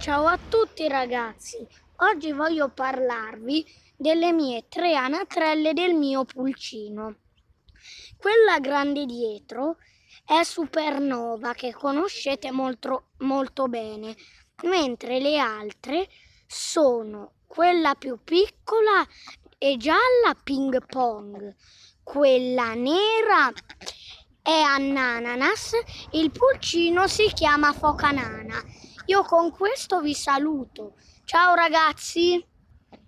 Ciao a tutti ragazzi, oggi voglio parlarvi delle mie tre anatrelle del mio pulcino. Quella grande dietro è Supernova che conoscete molto, molto bene, mentre le altre sono quella più piccola e gialla Ping Pong, quella nera è Anananas, il pulcino si chiama Focanana. Io con questo vi saluto. Ciao ragazzi!